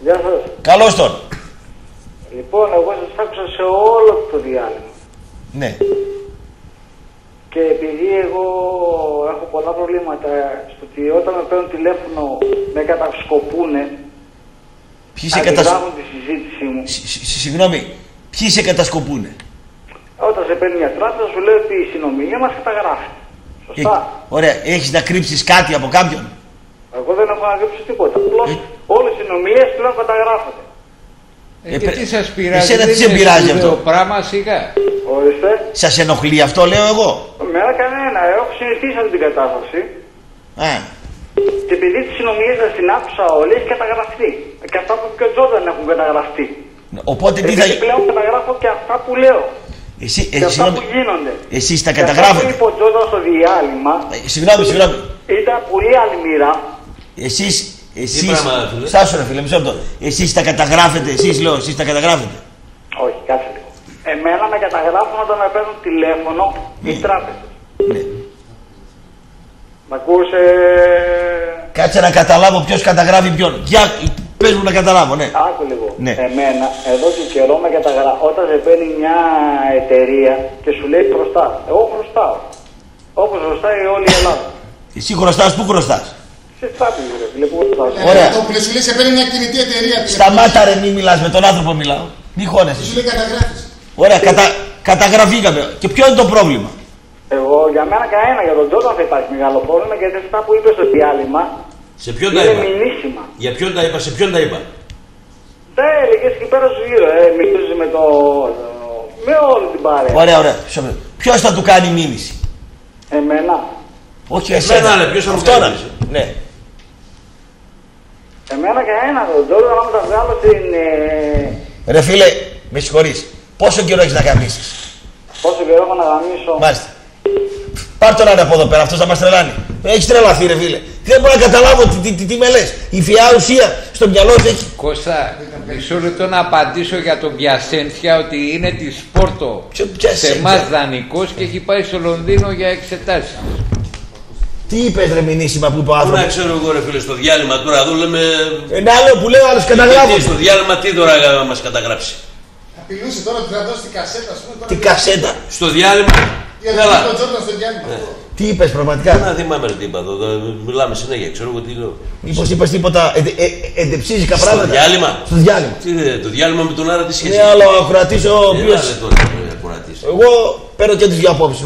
Γεια σας. Καλώς τον. Λοιπόν, εγώ σας άκουσα σε όλο το διάλειμμα. Ναι. Και επειδή εγώ έχω πολλά προβλήματα στο ότι όταν με παίρνουν τηλέφωνο με κατασκοπούνε, Ποιοι σε κατασκοπούνε. αντιγράφουν τη συζήτησή μου. Συγγνώμη, ποιοι σε κατασκοπούνε; Όταν σε παίρνει μια τράπεζα σου λέει ότι η συνομιλία μας καταγράφει. Σωστά. Ε, ωραία, έχεις να κρύψεις κάτι από κάποιον; Εγώ δεν έχω ανακρύψει τίποτα. Απλώς Ε. όλες οι συνομιλίε πλέον καταγράφονται. Ε, Ε, και παι- τι σας πειράζει, εσένα τι δεν σε είναι πειράζει σπουδαίο αυτό; πράγμα σιγά. Ορίστε. Σας ενοχλεί αυτό, λέω εγώ; Μέρα κανένα. Έχω συνηθίσει αυτή την κατάσταση. Α, Και επειδή τις συνομιλίε δεν την άκουσα όλες, έχει καταγραφεί. Και αυτά που και ο Τζόρνταν έχουν καταγραφεί. οπότε τι θα... Επειδή πλέον καταγράφω και αυτά που λέω. Εσύ, Και ε, αυτά συγγνώμη, που γίνονται. εσείς τα Και αυτά που καταγράφετε. είπε ο Τζόρνταν στο διάλειμμα Ε, Συγγνώμη, συγγνώμη. ήταν πολύ αλμυρά. Εσείς, εσείς, πράγμα, φίλε; στάσου ρε φίλε, μισό λεπτό. Εσείς τα καταγράφετε, εσείς λέω, εσείς τα καταγράφετε. Όχι, κάτσε λίγο. Εμένα με καταγράφουν όταν με παίρνουν τηλέφωνο οι τράπεζες. Ναι. Μ' ακούς, ε... Κάτσε να καταλάβω ποιος καταγράφει ποιον. Για, πες μου να καταλάβω, ναι. Άκου λίγο. Ναι. Εμένα, εδώ και καιρό με καταγράφει. Όταν σε παίρνει μια εταιρεία και σου λέει χρωστάς. Εγώ χρωστάω. Όπως χρωστάει όλη η Ελλάδα. Εσύ χρωστάς, πού χρωστάς; Σε τράπεζε, ρε φίλε, που χρωστάω. Ωραία. Το που σου λέει σε παίρνει μια κινητή εταιρεία. Σταμάτα ρε, μη μιλάς, με τον άνθρωπο μιλάω. Μη χώνεσαι. Σου λέει καταγράφεις. Ωραία, κατα, καταγραφήκαμε. Και ποιο είναι το πρόβλημα; Εγώ για μένα κανένα, για τον Τζόρνταν θα υπάρχει μεγάλο πρόβλημα γιατί αυτά που είπε στο διάλειμμα Σε ποιον τα είναι είπα; μηνύσιμα. Για ποιον τα είπα, σε ποιον τα είπα; Τα έλεγε εκεί πέρα σου γύρω, ε, μιλούσε με το. με όλη την παρέα. Ωραία, ωραία. Ποιο θα του κάνει μήνυση; Εμένα. Όχι Εμένα, εσένα. ρε, ποιος θα μου Αυτό κάνει να- μήνυση; Ναι. Εμένα κανένα, τον Τζόρνταν να μου τα βγάλω στην. Ε, Ρε φίλε, με συγχωρείς. Πόσο καιρό έχεις να καμίσεις. πόσο καιρό έχω να γαμίσω. Μάλιστα. Πάρ τον ένα από εδώ πέρα, αυτός θα μας τρελάνει. Έχεις τρελαθεί, ρε φίλε. Δεν μπορώ να καταλάβω τι, τι, τι, τι με λες. Η φιά ουσία στο μυαλό σου έχει. Κώστα, μισό λεπτό να απαντήσω για τον Πιασένθια ότι είναι της Πόρτο. Ποιο Σε Πιασένθια; εμάς δανεικός και έχει πάει στο Λονδίνο για εξετάσεις. Τι είπες, ρε μηνύσιμα που είπε ο Πού να άνθρωπος; ξέρω εγώ ρε φίλε στο διάλειμμα τώρα εδώ λέμε... Ένα άλλο που λέω, άλλος Γιατί καταγράφω. στο διάλειμμα τι τώρα να μας καταγράψει; Απειλούσε τώρα ότι θα δώσει την κασέτα, ας πούμε. τώρα. Τι κασέτα. Στο διάλειμμα; Για να Καλά. δει τον Τζόρνταν στο διάλειμμα. αυτό. Τι είπες πραγματικά; Να θυμάμαι ρε τι είπα εδώ. εδώ Μιλάμε συνέχεια, ξέρω εγώ τι λέω. Μήπως είπες τίποτα ε, ε, ε, εντεψίζικα Στο πράγματα; διάλειμμα; Στο διάλειμμα. Τι, ε, το διάλειμμα με τον Άρα τι σχέση. Ναι, άλλο ο ακροατής ο Έλα, οποίο. ρε, τώρα, ε, ακροατής. Εγώ παίρνω και τις δύο απόψεις.